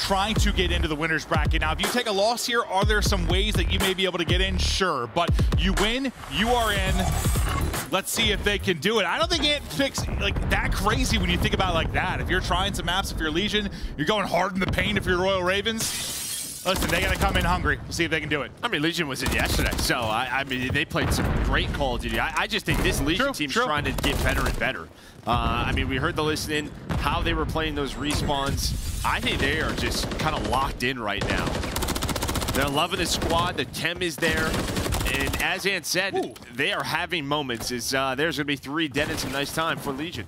trying to get into the winner's bracket. Now, if you take a loss here, are there some ways that you may be able to get in? Sure, but you win, you are in. Let's see if they can do it. I don't think it fix like that crazy when you think about like that. If you're trying some maps, if you're Legion, you're going hard in the paint if you're Royal Ravens. Listen, they got to come in hungry. We'll see if they can do it. I mean, Legion was in yesterday, so I, I mean, they played some great Call of Duty. I, I just think this Legion True, team's true. trying to get better and better. Uh, I mean, we heard the listening, how they were playing those respawns. I think they are just kind of locked in right now. They're loving the squad. The chem is there. And as Ant said, Ooh. they are having moments. Is uh, There's going to be three dead in some nice time for Legion.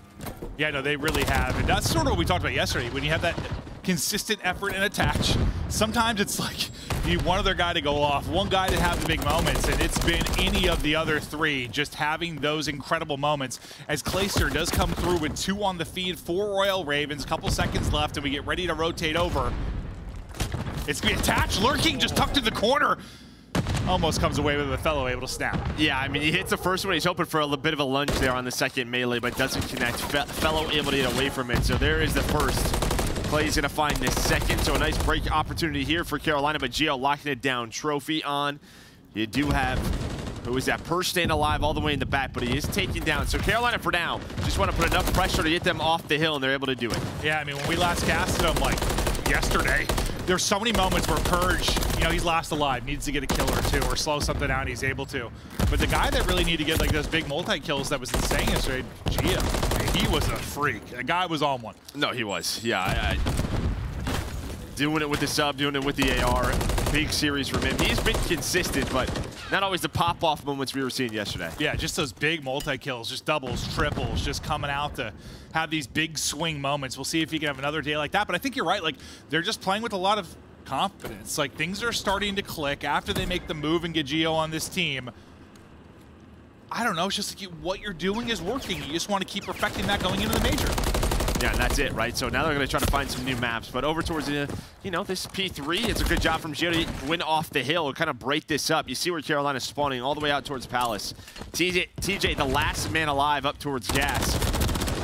Yeah, no, they really have. And that's sort of what we talked about yesterday. When you have that consistent effort and attach, sometimes it's like you need one other guy to go off, one guy to have the big moments, and it's been any of the other three just having those incredible moments. As Clayster does come through with two on the feed for Royal Ravens, couple seconds left, and we get ready to rotate over. It's gonna be attached, lurking, just tucked in the corner. Almost comes away with a fellow able to snap. Yeah, I mean, he hits the first one. He's hoping for a little bit of a lunge there on the second melee, but doesn't connect. Fe fellow able to get away from it. So there is the first. Clay's going to find the second. So a nice break opportunity here for Carolina, but Gio locking it down. Trophy on. You do have, who is that? Purge staying alive all the way in the back, but he is taken down. So Carolina, for now, just want to put enough pressure to get them off the hill, and they're able to do it. Yeah, I mean, when we last casted him, like, yesterday, there's so many moments where Purge, you know, he's last alive, needs to get a kill or two, or slow something down, he's able to. But the guy that really needed to get, like, those big multi-kills that was insane yesterday, Gia, he was a freak. That guy was on one. No, he was. Yeah, I, I, doing it with the sub, doing it with the AR. Big series from him. He's been consistent, but not always the pop-off moments we were seeing yesterday. Yeah, just those big multi-kills, just doubles, triples, just coming out to have these big swing moments. We'll see if he can have another day like that. But I think you're right. Like, they're just playing with a lot of confidence. Like, things are starting to click after they make the move and get Gio on this team. I don't know. It's just like you, what you're doing is working. You just want to keep perfecting that going into the major. Yeah, and that's it, right? So now they're going to try to find some new maps. But over towards the, you know, this P3, it's a good job from Gio to win off the hill, kind of break this up. You see where Carolina's spawning all the way out towards Palace. TJ, TJ the last man alive up towards Gas.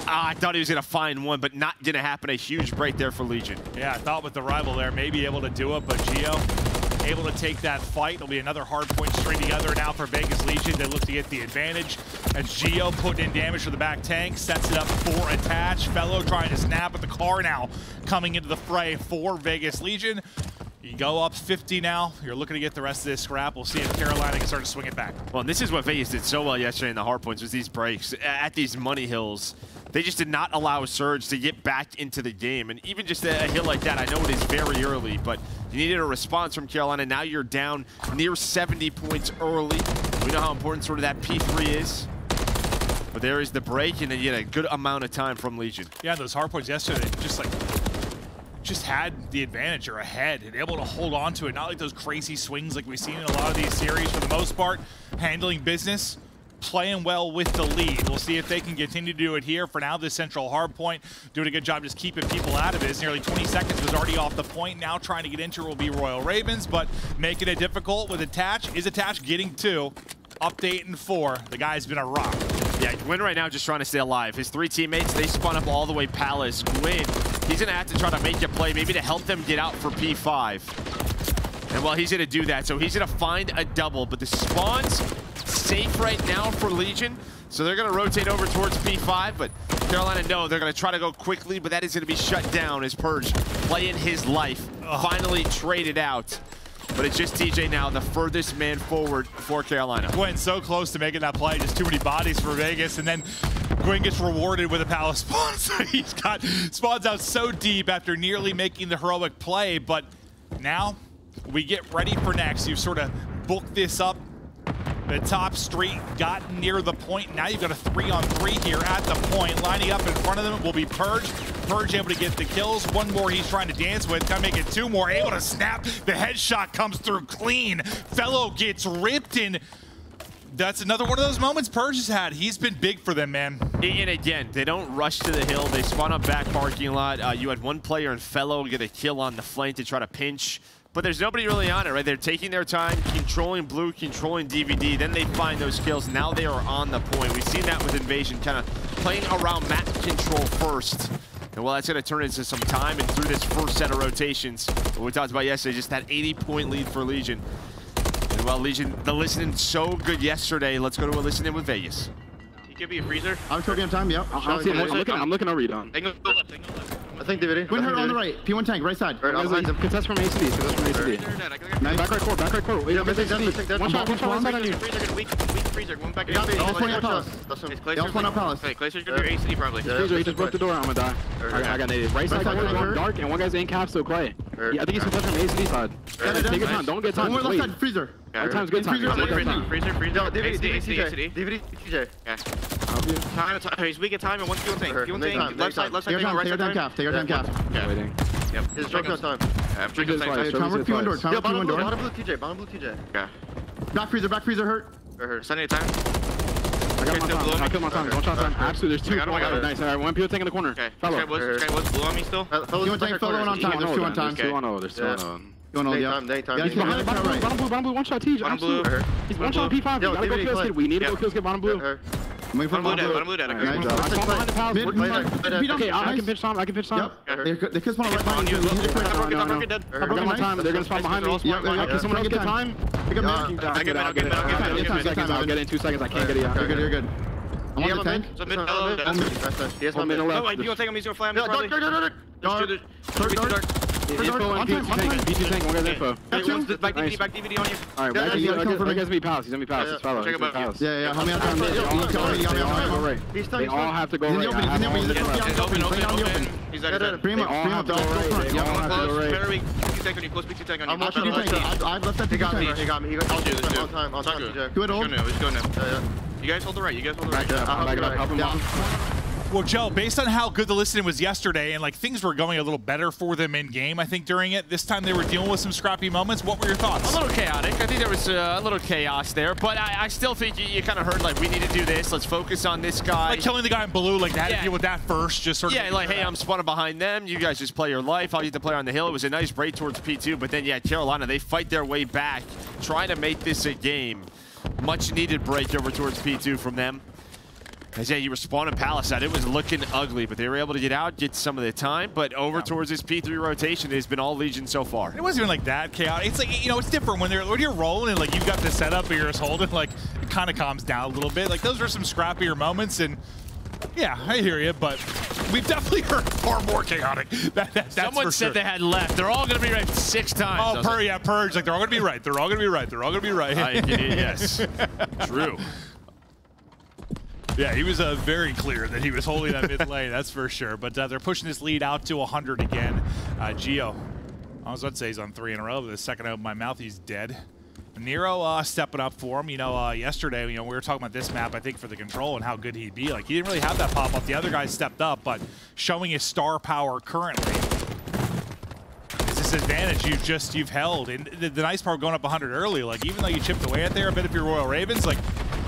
Ah, I thought he was going to find one, but not going to happen. A huge break there for Legion. Yeah, I thought with the rival there, maybe able to do it, but Gio able to take that fight. It'll be another hard point string together now for Vegas Legion. They look to get the advantage as Geo putting in damage to the back tank, sets it up for attach. Fellow trying to snap at the car now, coming into the fray for Vegas Legion. You go up 50 now. You're looking to get the rest of this scrap. We'll see if Carolina can start to swing it back. Well, and this is what Vegas did so well yesterday in the hard points was these breaks at these money hills. They just did not allow Surge to get back into the game. And even just a, a hill like that, I know it is very early, but you needed a response from Carolina. Now you're down near 70 points early. We know how important sort of that P3 is. But there is the break, and then you get a good amount of time from Legion. Yeah, those hard points yesterday, just like just had the advantage or ahead and able to hold on to it. Not like those crazy swings like we've seen in a lot of these series for the most part. Handling business, playing well with the lead. We'll see if they can continue to do it here. For now, this central hard point doing a good job just keeping people out of it. It's nearly 20 seconds was already off the point. Now trying to get into will be Royal Ravens, but making it difficult with Attach. Is Attach getting two? Update and four. The guy's been a rock. Yeah, Gwyn right now just trying to stay alive. His three teammates, they spun up all the way Palace. Gwyn, he's going to have to try to make a play, maybe to help them get out for P5. And well, he's going to do that. So he's going to find a double, but the spawn's safe right now for Legion. So they're going to rotate over towards P5, but Carolina know they're going to try to go quickly, but that is going to be shut down as Purge playing his life. Finally traded out. But it's just TJ now, the furthest man forward for Carolina. Gwyn so close to making that play, just too many bodies for Vegas, and then Gwyn gets rewarded with a palace spawn. So he's got spawns out so deep after nearly making the heroic play, but now we get ready for next. You've sort of booked this up. The top street got near the point. Now you've got a three on three here at the point. Lining up in front of them will be Purge. Purge able to get the kills. One more he's trying to dance with. Gonna make it two more. Able to snap. The headshot comes through clean. Fellow gets ripped in. That's another one of those moments Purge has had. He's been big for them, man. And again, they don't rush to the hill. They spawn up back parking lot. Uh, you had one player and Fellow get a kill on the flank to try to pinch. But there's nobody really on it, right? They're taking their time, controlling blue, controlling DVD. Then they find those kills. Now they are on the point. We've seen that with Invasion, kind of playing around map control first. And well, that's going to turn into some time and through this first set of rotations. We talked about yesterday, just that 80-point lead for Legion. And well, Legion, the listening so good yesterday. Let's go to a listening with Vegas. He could be a freezer. I'm talking on time, yep. I'm, seeing, I'm looking, I'm looking over you, Don. Angle left, angle left. I think DVD. Twin hurt on the right. P1 tank, right side. Right, Guys, behind him. Contest from ACD, contest from ACD. Freezer dead. I got Nice. Back right court, back right court. Wait, Yeah, yeah, take that. One shot, one shot, one shot on you. Freezer good. Weak, weak freezer. One back. You got me. All That's twenty one up palace. That's him. All spawn Glacier? up palace. Hey, Glacier's gonna do ACD probably. Yeah. Freezer, he just broke the door. I'm gonna die. I got, I native. Right side, side, one right going side. dark, and one guy's in cap, still Clay. Hurt. Yeah, I think he's contest from ACD side. Yeah, Take your time, don't get time. One more just left side, freezer. Right time's good time. Freezer, Don't Freezer, freezer, freezer. Yo, DVD, DVD, ACD. DVD, TJ. Yeah. Help you. Time, time. He's weak at time and one fuel tank. Hurt. Fuel tank. take Left side, left side, Take your time, take your side. time calf, take your time calf. Yeah. Waiting. Yep. His stroke no time. Yeah, Drink drink his same time. Hey, Show Tom, me work his P1 door, life. Tom, Yo, work bottom P1 blue, door. bottom blue, TJ, bottom blue, TJ. Yeah. Back freezer, back freezer hurt. Hurt. Sunny time. I got my time. I killed my time. Don't shot time. Absolutely, there's two. I got him, I got him. Nice. All right, one people taking the corner. Okay. Follow. This guy was, this guy was blue on me still. Uh, fellas, P1 tank, back on time, there's O, two on time. There's two on O. There's two on O. Going on, Daytime, yeah. daytime. Yeah, he's behind the Bottom blue, right. bottom blue, bottom blue, one shot, Teej. Bottom Absolute. blue. He's one shot P5. Yo, We gotta go DVD kills kid. We need to Yeah. go kills kid bottom blue. I'm waiting for Bottom blue dead, blue. bottom blue dead. I got Nice. you. I spawn behind the palace. Mid, Work mid, the mid, time. mid, Okay, I can pinch Tom. I can pinch Tom. Yep. They they kiss one right behind you. you. Hit it quick. I broke it, I no, broke no. it dead. I broke I got it my nice. time. They're gonna spawn behind me. Can someone get the time? Pick up Yeah. mid. I get mid, I'll get mid, I'll I'll get get mid, it in I'll two get seconds. mid. I'll get it in two seconds. I can't get it. You're yet. good, you're good. I'm Yeah, on the my tank. man. So mid, That's hello, not that's- mid. That's nice. He has my mid. left. No, wait, you want to take him? He's gonna fly him Yeah, dark, dark, dark, dark. Dark. Dark, dark. Dark. Info On and time, on tank. time. PT tank. One guy's Okay. info. Wait, two. one's Back Nice. DVD, back DVD on you. All right, Yeah, back you to gotta come for me. That guy's me palace. He's gonna be palace. It's follow. Check He's gonna you. palace. Yeah, yeah, help me out. Help out. Yeah, You got me, you They all have to go you got me. right. He's They all have to go in the right. open, he's in the open, he's in the the right. open. It's open, open, Bring down the open. open. He's dead, Yeah, he's yeah, dead. Bring him They up, all bring him have up. to go go right. front. They Yeah, all One have to close, go right. very weak. PT tank on you, close PT tank on you. I'm Watch watching out, the watch tank. out. I- I've left that He got tank me. right. He got me. He got I'll do this, on do time, it. on It's all time, good. TJ. Do it He's all. going now, he's going now. Yeah, yeah. You guys hold the right, you guys hold the right. I'll help up. Help him out. Well, Joe, based on how good the listening was yesterday and like things were going a little better for them in game, I think during it, this time they were dealing with some scrappy moments. What were your thoughts? A little chaotic. I think there was uh, a little chaos there, but I, I still think you, you kind of heard like we need to do this. Let's focus on this guy. Like killing the guy in blue, like they had Yeah. to deal with that first, just sort of. Yeah, like, hey, I'm spawning behind them. You guys just play your life. I'll get to play on the hill. It was a nice break towards P2, but then, yeah, Carolina, they fight their way back, trying to make this a game. Much needed break over towards P2 from them. As, yeah, you were spawning Palace out. It was looking ugly, but they were able to get out, get some of the time. But over towards this P3 rotation, it has been all Legion so far. It wasn't even like that chaotic. It's like you know, it's different when they're when you're rolling and like you've got the setup, but you're just holding. Like it kind of calms down a little bit. Like those are some scrappier moments, and yeah, I hear you. But we've definitely heard far more chaotic. That, that, Someone said sure. they had left. They're all going to be right six times. Oh, pur like, yeah, purge. Like they're all gonna be right. They're all gonna be right. They're all gonna be right. I- yes, true. Yeah, he was uh, very clear that he was holding that mid lane, that's for sure. But uh, they're pushing this lead out to 100 again. Uh, Geo, I was about to say he's on three in a row, but the second out of my mouth, he's dead. Nero uh, stepping up for him. You know, uh, yesterday, you know, we were talking about this map, I think, for the control and how good he'd be. Like, he didn't really have that pop up. The other guys stepped up, but showing his star power currently is this advantage you've just you've held. And the, the nice part going up 100 early, like even though you chipped away at there a bit if you're Royal Ravens, like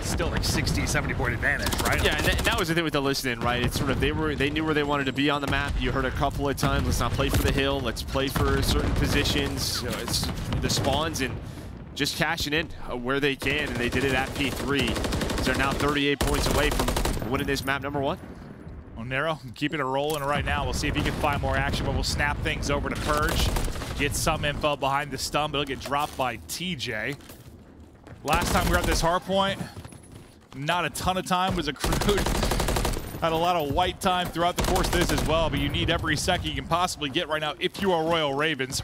still like 60, 70 point advantage, right? Yeah, and that, that was the thing with the listening, right? It's sort of they were they knew where they wanted to be on the map. You heard a couple of times, let's not play for the hill, let's play for certain positions. You know, it's the spawns and just cashing in uh, where they can, and they did it at P3. They're now 38 points away from winning this map number one. Onero keeping it rolling right now. We'll see if he can find more action, but we'll snap things over to Purge. Get some info behind the stun, but it'll get dropped by TJ. Last time we were at this hard point, not a ton of time was accrued. Had a lot of white time throughout the course of this as well, but you need every second you can possibly get right now if you are Royal Ravens.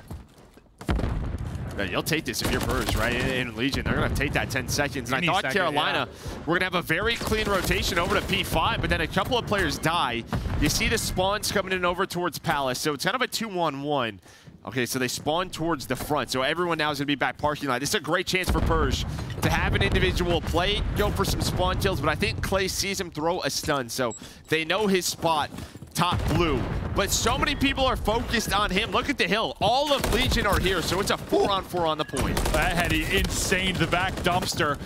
Yeah, you'll take this if you're first, right? In, in Legion, they're going to take that 10 seconds. And I thought second, Carolina, we're going to have a very clean rotation over to P5, but then a couple of players die. You see the spawns coming in over towards Palace, so it's kind of a 2-1-1. Okay, so they spawn towards the front, so everyone now is going to be back parking lot. This is a great chance for Purge to have an individual play, go for some spawn kills, but I think Clay sees him throw a stun, so they know his spot top blue. But so many people are focused on him. Look at the hill. All of Legion are here, so it's a four on four on the point. That had insane the back dumpster.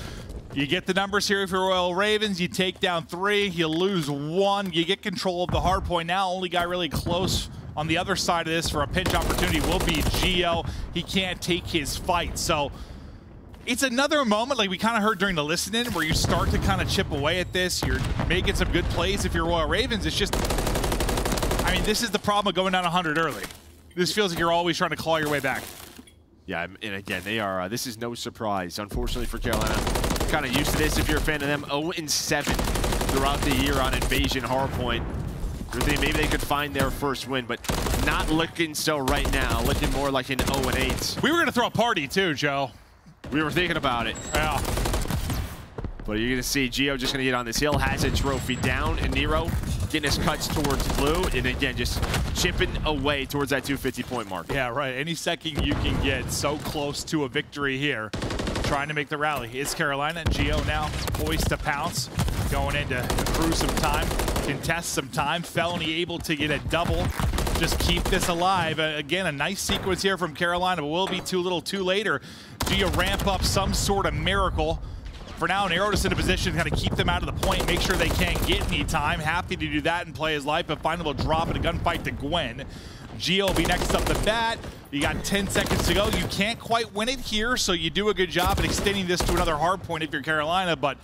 You get the numbers here for Royal Ravens. You take down three. You lose one. You get control of the hard point. Now, only guy really close on the other side of this for a pinch opportunity will be Geo. He can't take his fight. So it's another moment like we kind of heard during the listening where you start to kind of chip away at this. You're making some good plays if you're Royal Ravens. It's just I mean, this is the problem of going down 100 early. This feels like you're always trying to claw your way back. Yeah, and again, they are. Uh, this is no surprise, unfortunately for Carolina. Kind of used to this if you're a fan of them. 0 and 7 throughout the year on Invasion Hardpoint. Maybe they could find their first win, but not looking so right now. Looking more like an 0 and 8. We were going to throw a party too, Joe. We were thinking about it. Yeah. But you're going to see Geo just going to get on this hill, has a trophy down, and Nero getting his cuts towards blue, and again, just chipping away towards that 250 point mark. Yeah, right. Any second you can get so close to a victory here, trying to make the rally. It's Carolina. Geo now poised to pounce, going in to accrue some time, contest some time. Felony able to get a double, just keep this alive. Uh, again, a nice sequence here from Carolina, but will be too little too later. Do you ramp up some sort of miracle. For now, Nero just in a position to kind of keep them out of the point, make sure they can't get any time. Happy to do that and play his life, but finally will drop in a gunfight to Gwen. Geo will be next up the bat. You got 10 seconds to go. You can't quite win it here, so you do a good job at extending this to another hard point if you're Carolina, but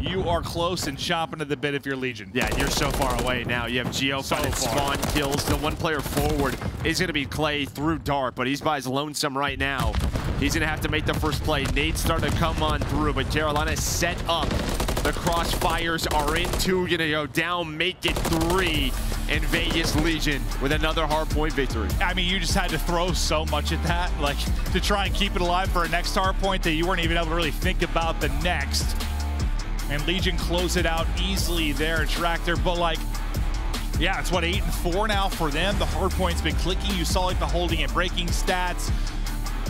you are close and chomping at the bit if you're Legion. Yeah, you're so far away now. You have Geo So finding spawn kills. The one player forward is going to be Clay through Dart, but he's by his lonesome right now. He's going to have to make the first play. Nate's starting to come on through, but Carolina set up. The crossfires are in two, going to go down, make it three, and Vegas Legion with another hard point victory. I mean, you just had to throw so much at that, like to try and keep it alive for a next hard point that you weren't even able to really think about the next. And Legion close it out easily there, Tractor. But like, yeah, it's what eight and four now for them. The hard point's been clicking. You saw like the holding and breaking stats.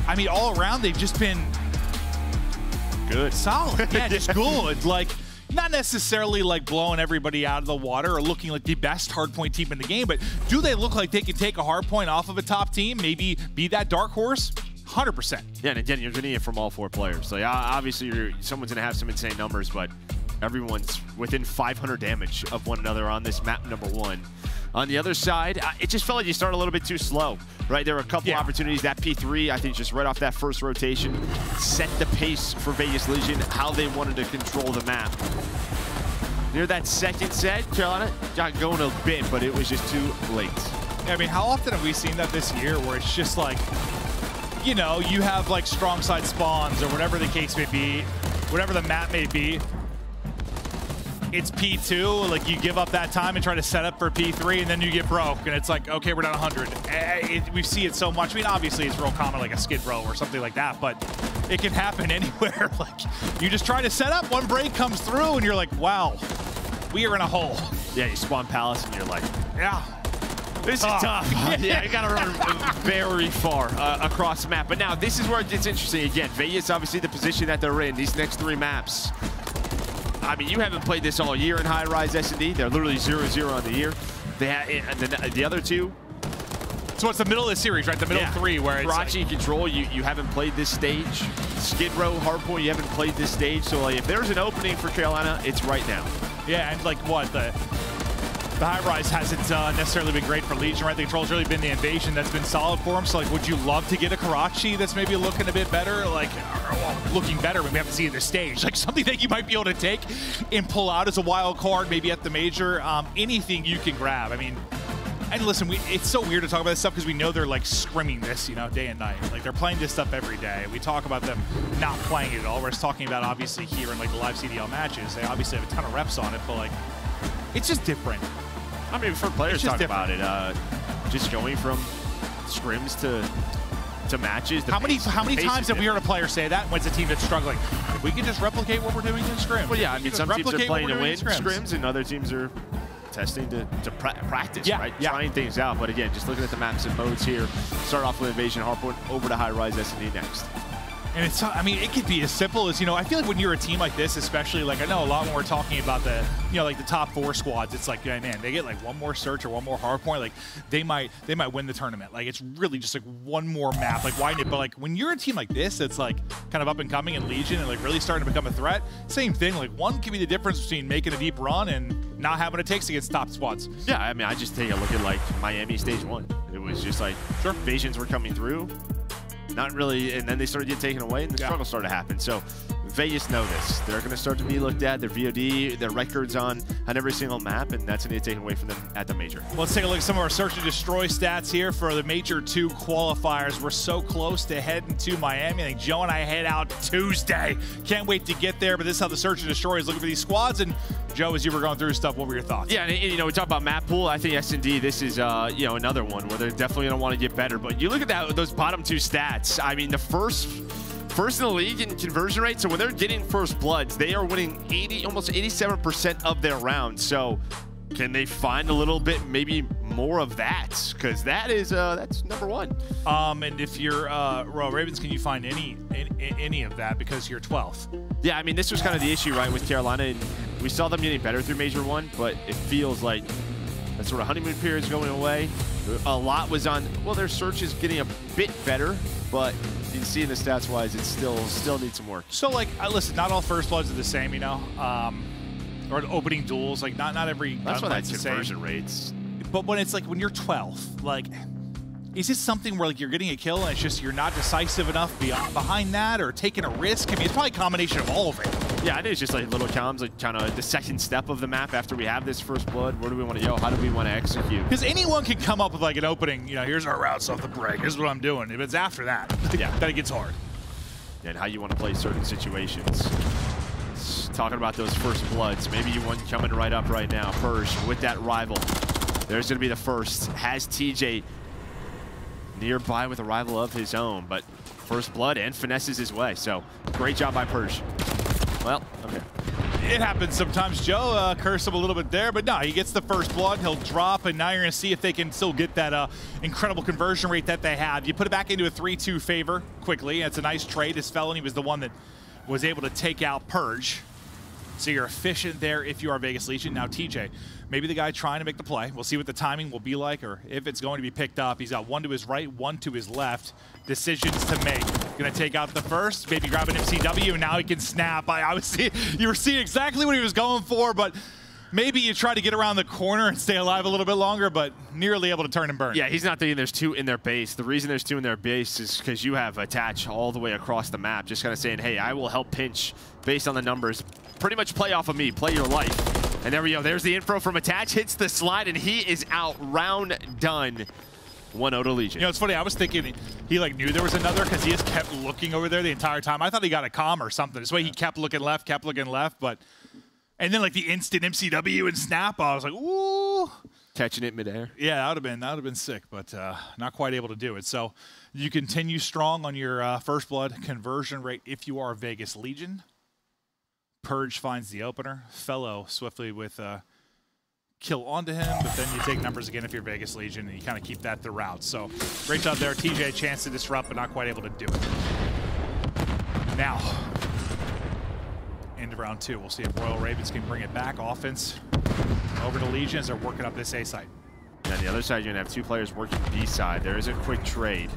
I mean, all around they've just been Good. solid. Yeah, just good. Like, not necessarily like blowing everybody out of the water or looking like the best hardpoint team in the game, but do they look like they can take a hardpoint off of a top team? Maybe be that dark horse? 100%. Yeah, and again, you're going to need it from all four players. So o- obviously, you're, someone's going to have some insane numbers, but everyone's within 500 damage of one another on this map number one. On the other side, uh, it just felt like you started a little bit too slow, right? There were a couple Yeah. opportunities. That P3, I think, just right off that first rotation, set the pace for Vegas Legion, how they wanted to control the map. Near that second set, Carolina got going a bit, but it was just too late. I mean, how often have we seen that this year where it's just like, you know, you have like strong side spawns or whatever the case may be, whatever the map may be. It's P2, like you give up that time and try to set up for P3 and then you get broke and it's like, okay, we're down 100. Eh, it- we see it so much. I mean, obviously it's real common like a skid row or something like that, but it can happen anywhere. like you just try to set up, one break comes through and you're like, wow, we are in a hole. Yeah, you spawn Palace, and you're like, Yeah. This Tough. is tough. yeah, you gotta run very far uh, across the map. But now this is where it gets interesting again. Vegas, obviously, the position that they're in. These next three maps. I mean, you haven't played this all year in High Rise S&D. They're literally 0-0 on the year. They ha and the, the other two, So it's the middle of the series, right? The middle yeah, three where it's Karachi and Control, you, you haven't played this stage. Skid Row, Hardpoint, you haven't played this stage. So like, if there's an opening for Carolina, it's right now. Yeah, and like what the the high rise hasn't uh, necessarily been great for Legion, right? The control's really been the invasion that's been solid for them. So like, would you love to get a Karachi that's maybe looking a bit better, like looking better? We have to see the stage, like something that you might be able to take and pull out as a wild card, maybe at the major. Um, anything you can grab. I mean. And listen, we, it's so weird to talk about this stuff because we know they're like scrimming this, you know, day and night. Like they're playing this stuff every day. We talk about them not playing it at all. We're just talking about obviously here in like the live CDL matches. They obviously have a ton of reps on it, but like it's just different. I mean, for players talk about it, uh, just going from scrims to to matches. How many pace- how many times have we heard a player say that when it's a team that's struggling? If we can just replicate what we're doing in scrims. Well, yeah, I mean, some teams are playing to win in scrims. and other teams are testing to, to pra practice, Yeah, right? yeah. Trying things out. But again, just looking at the maps and modes here, start off with Invasion Hardpoint, over to High Rise S&D next. And it's, I mean, it could be as simple as, you know, I feel like when you're a team like this, especially, like, I know a lot when we're talking about the, you know, like the top four squads, it's like, yeah, man, they get like one more search or one more hard point, like, they might, they might win the tournament. Like, it's really just like one more map, like, widen it. But like, when you're a team like this, it's like kind of up and coming in Legion and like really starting to become a threat, same thing. Like, one can be the difference between making a deep run and not having what it takes against top squads. Yeah, I mean, I just take a look at like Miami Stage One. It was just like sure invasions were coming through, not really, and then they started getting taken away, and the Yeah. struggle started to happen. So Vegas know this. They're going to start to be looked at, their VOD, their records on, on every single map, and that's going to get taken away from them at the major. Let's take a look at some of our search and destroy stats here for the Major 2 qualifiers. We're so close to heading to Miami. I think Joe and I head out Tuesday. Can't wait to get there, but this is how the search and destroy is looking for these squads. And Joe, as you were going through stuff, what were your thoughts? Yeah, and, and, you know, we talk about map pool. I think S&D, this is, uh, you know, another one where they're definitely going to want to get better. But you look at that, those bottom two stats. I mean, the first first in the league in conversion rate. So when they're getting first bloods, they are winning 80, almost 87% of their rounds. So can they find a little bit, maybe more of that? Because that is, uh, that's number one. Um, and if you're uh, Royal Ravens, can you find any, any any of that because you're 12th? Yeah, I mean, this was kind of the issue, right, with Carolina. And we saw them getting better through Major 1, but it feels like that sort of honeymoon period is going away. A lot was on, well, their search is getting a bit better, but you can see in the stats wise, it still still needs some work. So, like, uh, listen, not all first bloods are the same, you know? Um, or opening duels, like, not not every That's why that's the conversion same. rates. But when it's like when you're 12, like, is this something where like you're getting a kill and it's just you're not decisive enough beyond, behind that or taking a risk? I mean, it's probably a combination of all of it. Yeah, I think it's just like little comms, like kind of the second step of the map after we have this first blood. Where do we want to go? How do we want to execute? Because anyone can come up with like an opening, you know, here's our routes off the break, here's what I'm doing. If it's after that, Yeah. then it gets hard. and how you want to play certain situations. Talking about those first bloods, maybe you want coming right up right now. Purge with that rival. There's going to be the first. Has TJ nearby with a rival of his own, but first blood and finesses his way. So great job by Purge. It happens sometimes. Joe uh, cursed him a little bit there, but no, he gets the first blood. He'll drop, and now you're going to see if they can still get that uh, incredible conversion rate that they have. You put it back into a 3-2 favor quickly. It's a nice trade. His felony was the one that was able to take out Purge. So you're efficient there if you are Vegas Legion. Now, TJ, maybe the guy trying to make the play. We'll see what the timing will be like or if it's going to be picked up. He's got one to his right, one to his left. Decisions to make. Going to take out the first, maybe grab an MCW, and now he can snap. I, I was see, you were seeing exactly what he was going for, but maybe you try to get around the corner and stay alive a little bit longer, but nearly able to turn and burn. Yeah, he's not thinking there's two in their base. The reason there's two in their base is because you have attach all the way across the map, just kind of saying, hey, I will help pinch based on the numbers. Pretty much play off of me, play your life. And there we go. There's the info from attach, hits the slide, and he is out. Round done. 1-0 to Legion. You know, it's funny. I was thinking he like knew there was another because he just kept looking over there the entire time. I thought he got a com or something. This way he kept looking left, kept looking left, but and then like the instant MCW and snap, I was like, ooh, Catching it midair. yeah, that would have been that would have been sick, but uh, not quite able to do it. So you continue strong on your uh, first blood conversion rate if you are Vegas Legion. Purge finds the opener. Fellow swiftly with a kill onto him, but then you take numbers again if you're Vegas Legion, and you kind of keep that throughout. So great job there. TJ, chance to disrupt, but not quite able to do it. Now, end of round two. We'll see if Royal Ravens can bring it back. Offense over to Legion as they're working up this A site. And on the other side, you're going to have two players working B side. There is a quick trade.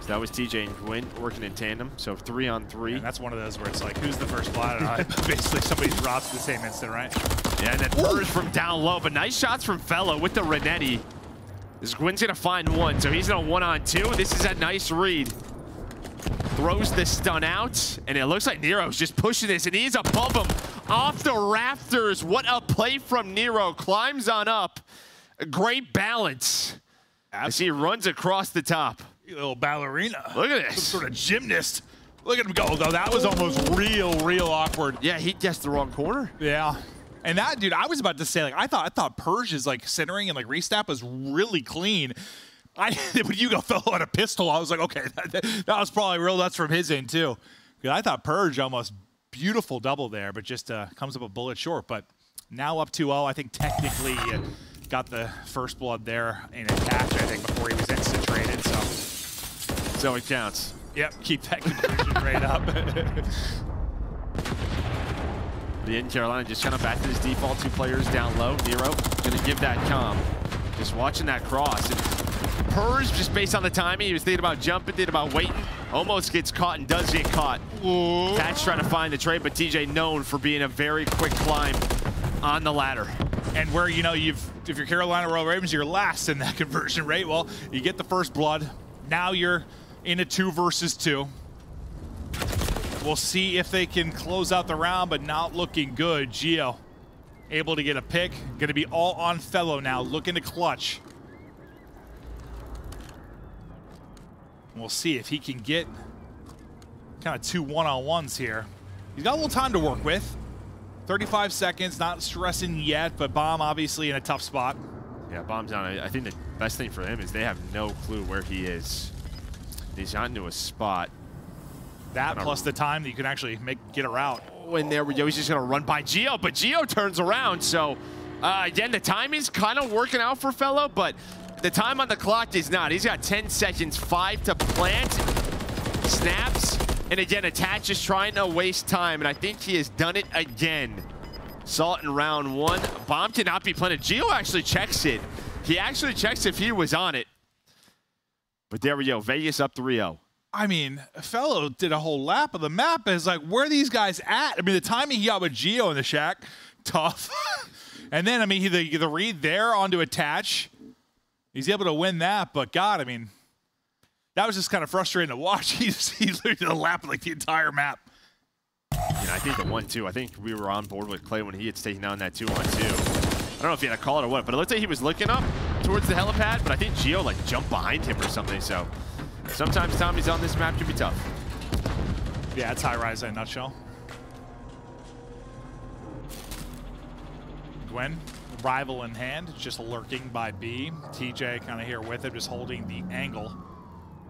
So that was TJ and Gwyn working in tandem. So three on three. And that's one of those where it's like, who's the first blood? Basically, somebody drops the same instant, right? Yeah, and then Purge from down low, but nice shots from Fellow with the Renetti. This Gwyn's gonna find one, so he's in a one on two. This is a nice read. Throws the stun out, and it looks like Nero's just pushing this, and he's above him off the rafters. What a play from Nero. Climbs on up. Great balance as he runs across the top. You little ballerina. Look at this. Some sort of gymnast. Look at him go, though. That was almost real, real awkward. Yeah, he guessed the wrong corner. Yeah. And that dude, I was about to say, like, I thought I thought Purge's like centering and like resnap was really clean. I when you go fell on a pistol, I was like, okay, that, that, that was probably real nuts from his end too. I thought Purge almost beautiful double there, but just uh, comes up a bullet short. But now up 2-0, I think technically uh, got the first blood there in attach, I think, before he was instant traded. So So it counts. yep, keep that conversion rate up. The in Carolina just kind of back to his default two players down low. Nero gonna give that calm. Just watching that cross. Purge, just based on the timing, he was thinking about jumping, thinking about waiting. Almost gets caught and does get caught. Patch trying to find the trade, but TJ known for being a very quick climb on the ladder. and where you know you've if you're Carolina Royal Ravens, you're last in that conversion rate. Well, you get the first blood. Now you're in a two versus two. We'll see if they can close out the round, but not looking good. Geo able to get a pick. Going to be all on Fellow now, looking to clutch. We'll see if he can get kind of two one-on-ones here. He's got a little time to work with. 35 seconds, not stressing yet, but Bomb obviously in a tough spot. Yeah, bombs down. I think the best thing for him is they have no clue where he is. He's gotten to a spot. That plus the time that you can actually make get a route. Oh, and there we go. He's just going to run by Geo, but Geo turns around. So, uh, again, the timing's kind of working out for Fellow, but the time on the clock is not. He's got 10 seconds, five to plant, snaps, and again, Attach is trying to waste time, and I think he has done it again. Salt in round one. Bomb cannot be planted. Geo actually checks it. He actually checks if he was on it. But there we go. Vegas up 3-0. I mean, Fellow did a whole lap of the map. It's like, where are these guys at? I mean, the timing he got with Geo in the shack, tough. and then, I mean, he, the, the read there onto attach. He's able to win that, but God, I mean, that was just kind of frustrating to watch. He's he literally did a lap like the entire map. And I think the one two. I think we were on board with Clay when he gets taken down that two on two. I don't know if he had a call it or what, but it looked like he was looking up towards the helipad. But I think Geo like jumped behind him or something. So sometimes Tommy's on this map can be tough. Yeah, it's high rise in a nutshell. Gwen, rival in hand, just lurking by B. TJ kind of here with him, just holding the angle.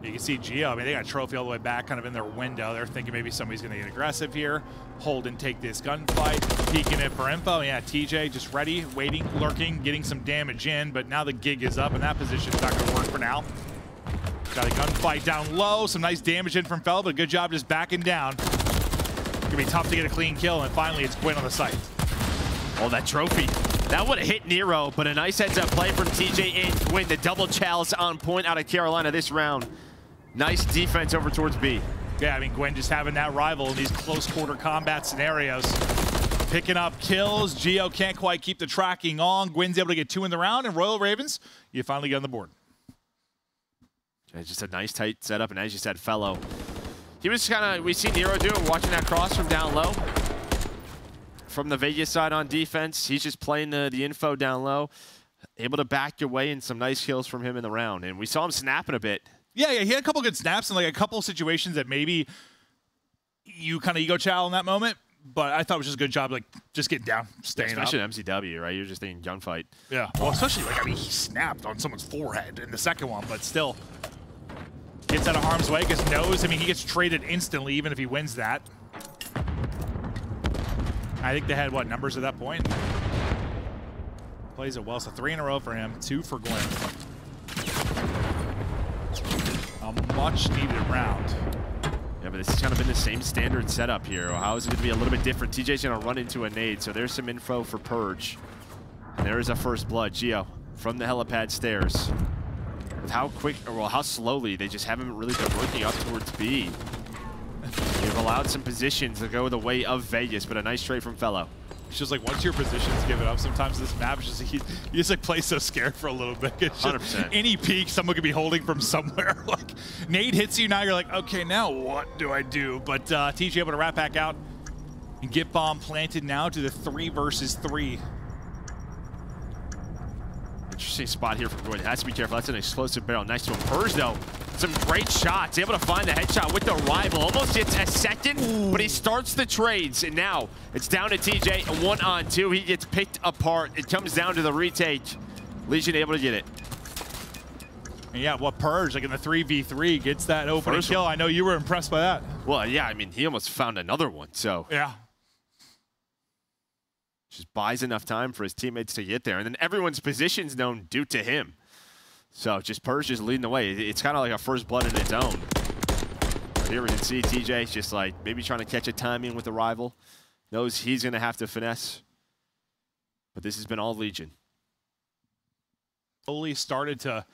You can see Geo, I mean, they got a trophy all the way back kind of in their window. They're thinking maybe somebody's going to get aggressive here. Hold and take this gunfight. Peeking it for info. Yeah, TJ just ready, waiting, lurking, getting some damage in. But now the gig is up, and that position's not going to work for now. Got a gunfight down low. Some nice damage in from Fell, but good job just backing down. It's Gonna be tough to get a clean kill, and finally it's Gwen on the site. Oh, that trophy. That would have hit Nero, but a nice heads-up play from TJ and Gwyn. The double chalice on point out of Carolina this round. Nice defense over towards B. Yeah, I mean, Gwen just having that rival in these close quarter combat scenarios. Picking up kills. Geo can't quite keep the tracking on. Gwen's able to get two in the round, and Royal Ravens, you finally get on the board. It's just a nice tight setup, and as you said, fellow. He was kind of, we see Nero do it, watching that cross from down low. From the Vegas side on defense, he's just playing the, the info down low. Able to back your way and some nice kills from him in the round. And we saw him snapping a bit. Yeah, yeah, he had a couple good snaps and like a couple situations that maybe you kind of ego chow in that moment. But I thought it was just a good job, like just getting down, staying up. Especially up. MCW, right? You're just thinking gunfight. Yeah, well, especially like I mean, he snapped on someone's forehead in the second one, but still gets out of harm's way because knows. I mean, he gets traded instantly, even if he wins that. I think they had what numbers at that point. Plays it well, so three in a row for him, two for Gwen. A much needed round. Yeah, but this has kind of been the same standard setup here. How is it going to be a little bit different? TJ's going to run into a nade, so there's some info for Purge. And there is a first blood. Geo from the helipad stairs. With how quick, or well, how slowly they just haven't really been working up towards B. Allowed some positions to go the way of Vegas, but a nice trade from Fellow. It's just like once your positions give it up, sometimes this map is just you, you just like play so scared for a little bit. It's just 100%. any peek someone could be holding from somewhere. like Nate hits you, now you're like, okay, now what do I do? But uh, TJ able to wrap back out and get bomb planted now to the three versus three. Interesting spot here from Gordon. Has to be careful. That's an explosive barrel. Nice to him. Purge, though, some great shots. Able to find the headshot with the rival. Almost gets a second, but he starts the trades. And now it's down to TJ. One on two. He gets picked apart. It comes down to the retake. Legion able to get it. And yeah, what purge like in the three v three gets that opening First kill. one. I know you were impressed by that. Well, yeah, I mean, he almost found another one. So Yeah. just buys enough time for his teammates to get there. And then everyone's position's known due to him. So just Purge just leading the way. It's kind of like a first blood in its own. Here we can see TJ just like maybe trying to catch a timing with the rival. Knows he's going to have to finesse. But this has been all Legion. slowly started to,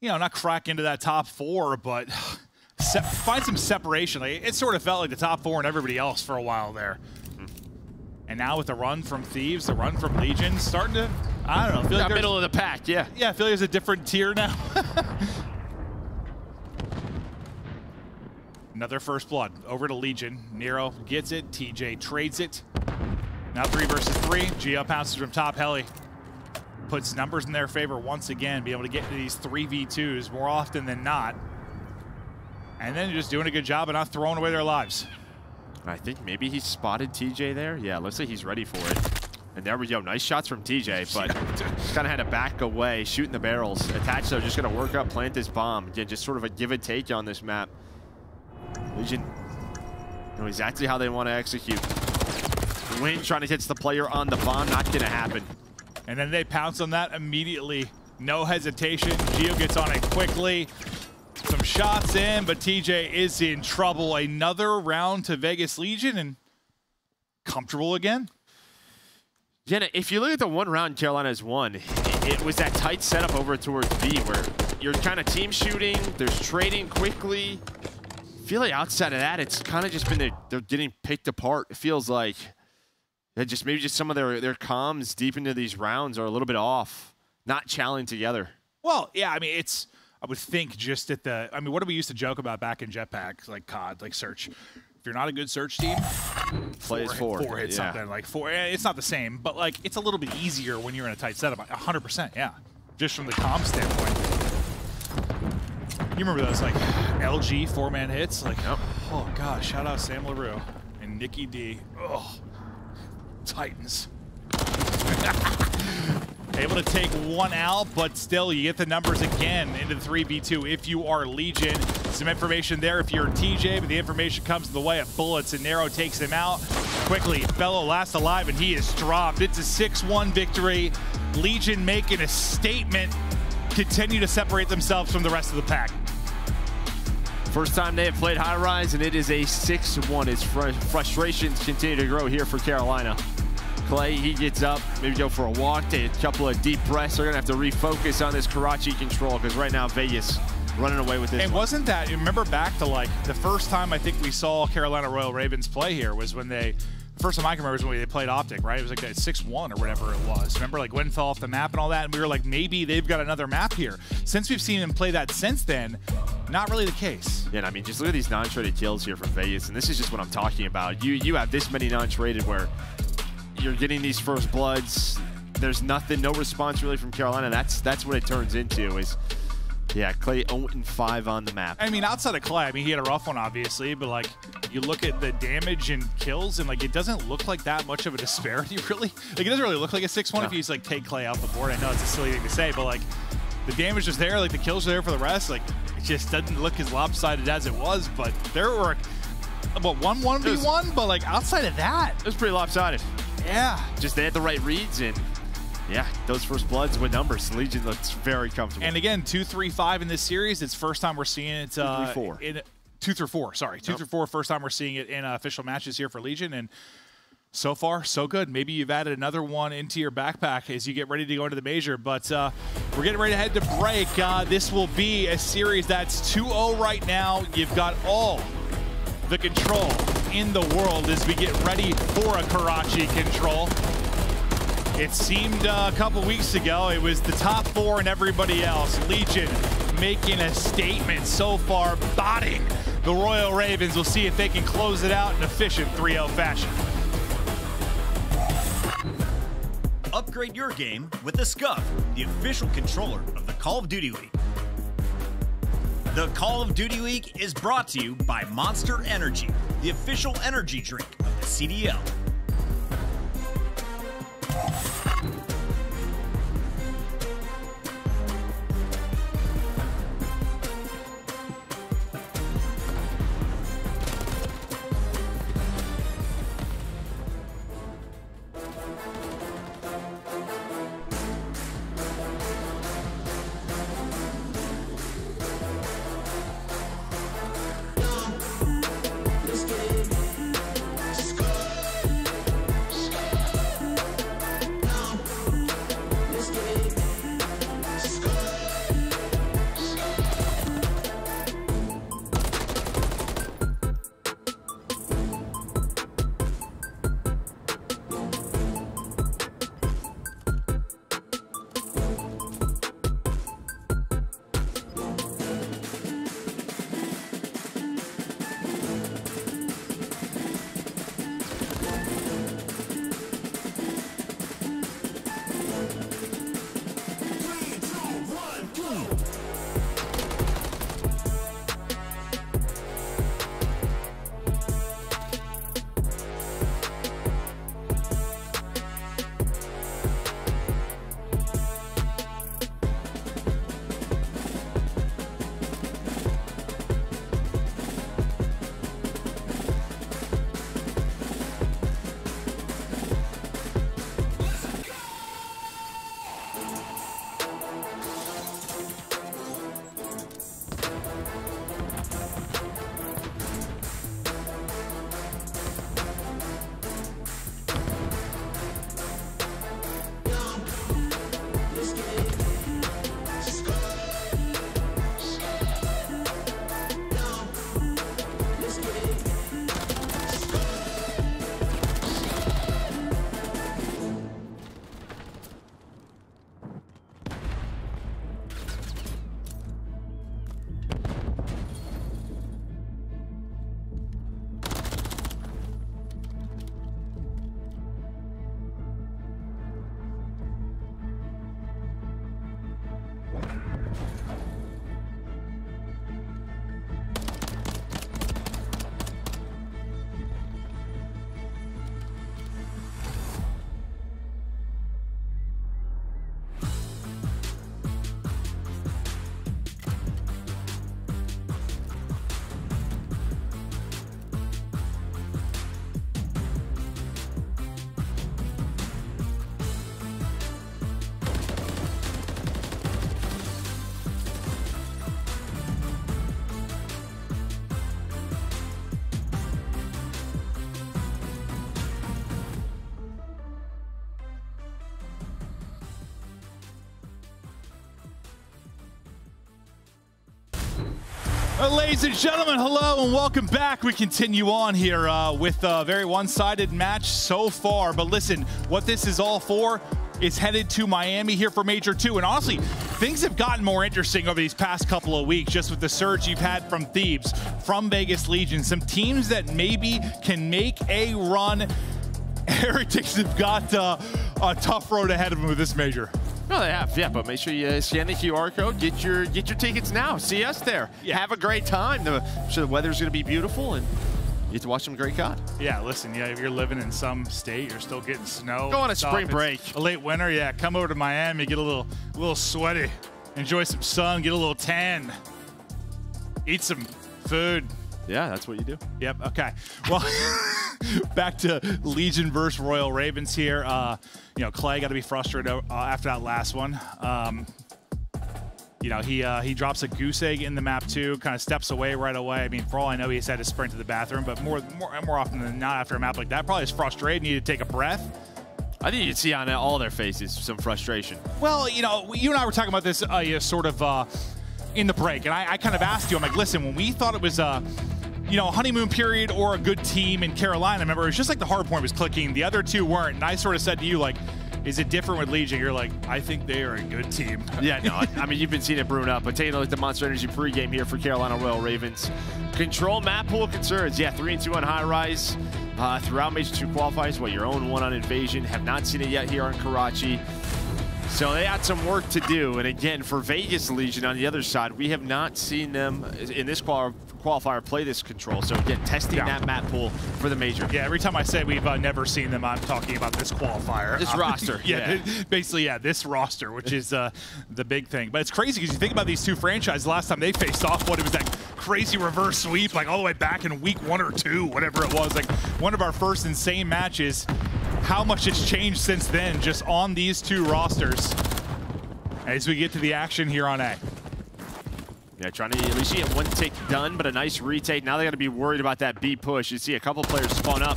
you know, not crack into that top four, but find some separation. Like, it sort of felt like the top four and everybody else for a while there. Mm-hmm. And now with the run from Thieves, the run from Legion, starting to, I don't know, feel like middle of the pack, yeah. yeah, I feel like there's a different tier now. Another first blood over to Legion. Nero gets it. TJ trades it. Now three versus three. Geo pounces from top heli. Puts numbers in their favor once again. Be able to get into these 3v2s more often than not. And then just doing a good job of not throwing away their lives. I think maybe he spotted TJ there. Yeah, looks like he's ready for it. And there we go. Nice shots from TJ, but kind of had to back away, shooting the barrels. Attached, though, just going to work up, plant this bomb. Again, just sort of a give and take on this map. Legion know exactly how they want to execute. Wing trying to hit the player on the bomb. Not going to happen. And then they pounce on that immediately. No hesitation. Geo gets on it quickly. Some shots in, but TJ is in trouble. Another round to Vegas Legion and comfortable again. Jenna, if you look at the one round Carolina's won, it, was that tight setup over towards B where you're kind of team shooting, there's trading quickly. I feel like outside of that, it's kind of just been they're, getting picked apart. It feels like they just maybe just some of their, their comms deep into these rounds are a little bit off, not challing together. Well, yeah, I mean, it's, I would think just at the, I mean, what do we used to joke about back in Jetpack, like COD, like search? If you're not a good search team, Plays four, four. four hit yeah. something like four. eh, It's not the same, but like it's a little bit easier when you're in a tight setup. 100%, yeah. Just from the comm standpoint. You remember those like LG four man hits? Like, Yep. oh gosh, shout out Sam LaRue and Nikki D. Oh, Titans. Able to take one out, but still you get the numbers again into the 3v2 if you are Legion. Some information there if you're TJ, but the information comes in the way of bullets and Nero takes him out. Quickly, Bello last alive and he is dropped. It's a 6-1 victory. Legion making a statement, continue to separate themselves from the rest of the pack. First time they have played High Rise, and it is a 6-1. His fr frustrations continue to grow here for Carolina. Clay, he gets up, maybe go for a walk, take a couple of deep breaths. They're going to have to refocus on this Karachi control because right now Vegas running away with this And one. wasn't that, remember back to like the first time I think we saw Carolina Royal Ravens play here was when they, the first time I can remember was when they played Optic, right? It was like a 6 1 or whatever it was. Remember, like Gwen fell off the map and all that, and we were like, maybe they've got another map here. Since we've seen them play that since then, not really the case. Yeah, I mean, just look at these non-traded kills here from Vegas, and this is just what I'm talking about. You you have this many non-traded where you're getting these first bloods. There's nothing, no response really from Carolina. That's that's what it turns into. Is yeah, Clay 0 and 5 on the map. I mean, outside of Clay, I mean, he had a rough one, obviously, but like, you look at the damage and kills, and like, it doesn't look like that much of a disparity, really. Like, it doesn't really look like a 6 1 if you just like take Clay off the board. I know it's a silly thing to say, but like, the damage is there, like, the kills are there for the rest. Like, it just doesn't look as lopsided as it was, but there were, what, one 1v1? But like, outside of that, It was pretty lopsided. Yeah. Just they had the right reads and yeah, those first bloods with numbers. Legion looks very comfortable. And again, two, three, five in this series. It's first time we're seeing it. Uh, three, four. In, two through four. Sorry, two Yep. through four. First time we're seeing it in uh, official matches here for Legion, and so far so good. Maybe you've added another one into your backpack as you get ready to go into the major. But uh, we're getting ready to head to break. Uh, this will be a series that's 2-0 right now. You've got all the control in the world as we get ready for a Karachi control. It seemed uh, a couple weeks ago it was the top four and everybody else. Legion making a statement so far, botting the Royal Ravens. We'll see if they can close it out in efficient 3-0 fashion. Upgrade your game with the SCUF, the official controller of the Call of Duty League. The Call of Duty League is brought to you by Monster Energy, the official energy drink of the CDL. Ladies and gentlemen, hello and welcome back. We continue on here uh, with a very one-sided match so far. But listen, what this is all for is headed to Miami here for Major 2. And honestly, things have gotten more interesting over these past couple of weeks, just with the surge you've had from Thieves, from Vegas Legion, some teams that maybe can make a run. Heretics have got uh, a tough road ahead of them with this major. No, they have, yeah. But make sure you scan the QR code. Get your get your tickets now. See us there. Yeah. Have a great time. The, I'm the weather's going to be beautiful, and you get to watch some great COD. Yeah, listen, yeah, if you're living in some state, you're still getting snow. Go on a spring it's break. A late winter, yeah. Come over to Miami, get a little, a little sweaty, enjoy some sun, get a little tan, eat some food. Yeah, that's what you do. Yep. Okay. Well, back to Legion versus Royal Ravens here. Uh, you know, Clay got to be frustrated uh, after that last one. Um, you know, he uh, he drops a goose egg in the map too, kind of steps away right away. I mean, for all I know, he's had to sprint to the bathroom, but more more more often than not, after a map like that, probably is frustrated, need to take a breath. I think you'd see on all their faces some frustration. Well, you know, you and I were talking about this uh, you know, sort of uh, in the break, and I, I kind of asked you, I'm like, listen, when we thought it was uh, you know, honeymoon period or a good team in Carolina, remember, it was just like the hard point was clicking. The other two weren't. And I sort of said to you, like, is it different with Legion? You're like, I think they are a good team. Yeah, no, I, I mean, you've been seeing it brewing up, but taking a look at the Monster Energy pregame here for Carolina Royal Ravens. Control map pool concerns. Yeah, 3 and 2 on Highrise. Uh, throughout Major 2 qualifiers, what, your own one on Invasion. Have not seen it yet here on Karachi. So they got some work to do. And again, for Vegas Legion on the other side, we have not seen them in this qual qualifier play this control. So again, testing Yeah. that map pool for the major. Yeah, every time I say we've uh, never seen them, I'm talking about this qualifier. This Uh, roster, yeah, yeah. basically, yeah, this roster, which is uh, the big thing. But it's crazy because you think about these two franchises. Last time they faced off, what it was that crazy reverse sweep, like all the way back in week one or two, whatever it was. Like one of our first insane matches. How much has changed since then, just on these two rosters? As we get to the action here on A. Yeah, trying to at least get one take done, but a nice retake. Now they got to be worried about that B push. You see a couple players spawn up.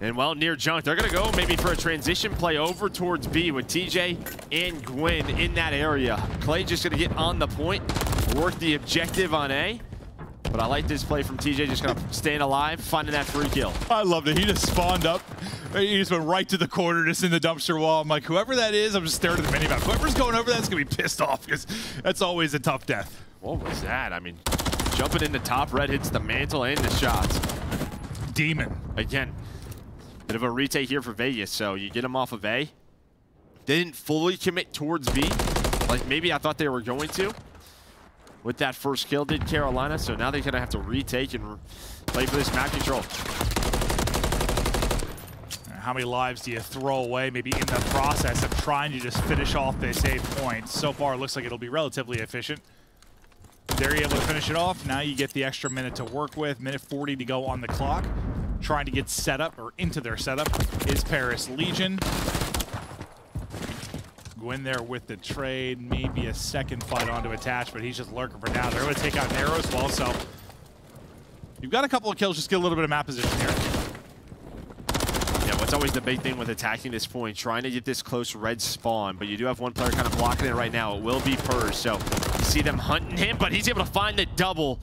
And well, near junk, they're going to go maybe for a transition play over towards B with TJ and Gwinn in that area. Clay just going to get on the point, work the objective on A. But I like this play from TJ, just kind of staying alive, finding that free kill. I loved it. He just spawned up. He just went right to the corner, just in the dumpster wall. I'm like, whoever that is, I'm just staring at the minimap. Whoever's going over that's going to be pissed off because that's always a tough death. What was that? I mean, jumping in the top, red hits the mantle and the shots. Demon. Again, bit of a retake here for Vegas. So you get them off of A. They didn't fully commit towards B, like maybe I thought they were going to. With that first kill, did Carolina. So now they're going to have to retake and play for this map control. How many lives do you throw away maybe in the process of trying to just finish off this eight points? So far, it looks like it'll be relatively efficient. They're able to finish it off. Now you get the extra minute to work with. Minute 40 to go on the clock. Trying to get set up, or into their setup, is Paris Legion. Go in there with the trade. Maybe a second fight onto Attach, but he's just lurking for now. They're going to take out Nero as well, so... You've got a couple of kills, just get a little bit of map position here. Yeah, what's always the big thing with attacking this point, trying to get this close red spawn, but you do have one player kind of blocking it right now. It will be Purj, so you see them hunting him, but he's able to find the double,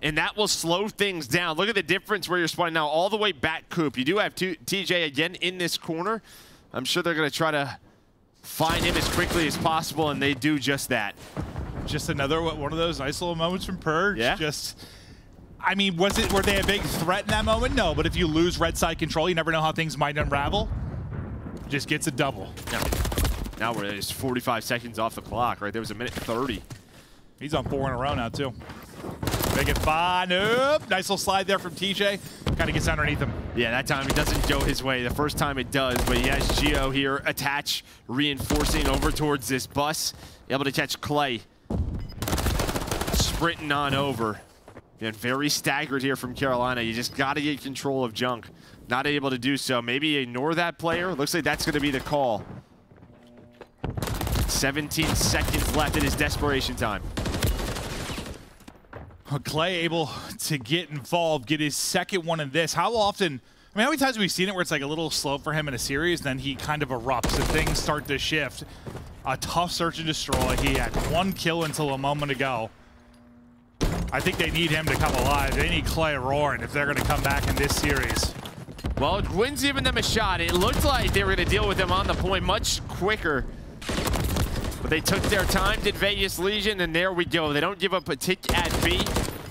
and that will slow things down. Look at the difference where you're spawning now, all the way back Coop. You do have two, TJ again in this corner. I'm sure they're going to try to find him as quickly as possible, and they do just that. Just another one of those nice little moments from Purj. Yeah. Just, I mean, was it were they a big threat in that moment? No, but if you lose red side control, you never know how things might unravel. Just gets a double. Now, now we're just 45 seconds off the clock, right? There was a minute 30. He's on four in a row now too. Make it five. Nope. Nice little slide there from TJ. Kind of gets underneath him. Yeah, that time it doesn't go his way. The first time it does, but he has Gio here Attach, reinforcing over towards this bus. Able to catch Clay. Sprinting on over. Again, very staggered here from Carolina. You just got to get control of Junk. Not able to do so. Maybe ignore that player. Looks like that's going to be the call. 17 seconds left. It is desperation time. Clay able to get involved, get his second one in this. How often? I mean, how many times have we seen it where it's like a little slow for him in a series, then he kind of erupts and things start to shift. A tough search and destroy. He had one kill until a moment ago. I think they need him to come alive. They need Clay roaring if they're going to come back in this series. Well, Gwinn's giving them a shot. It looked like they were going to deal with him on the point much quicker. They took their time, did Vegas Legion, and there we go. They don't give up a tick at B.